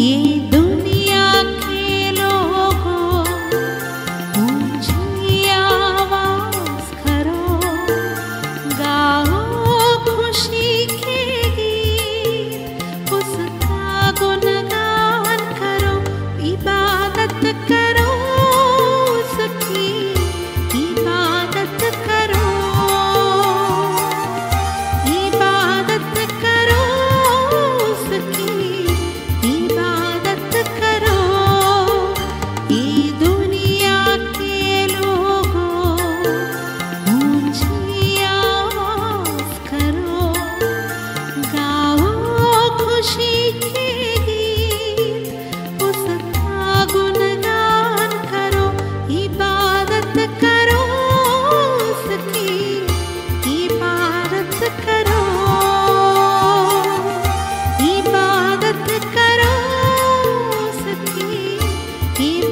piedi. keep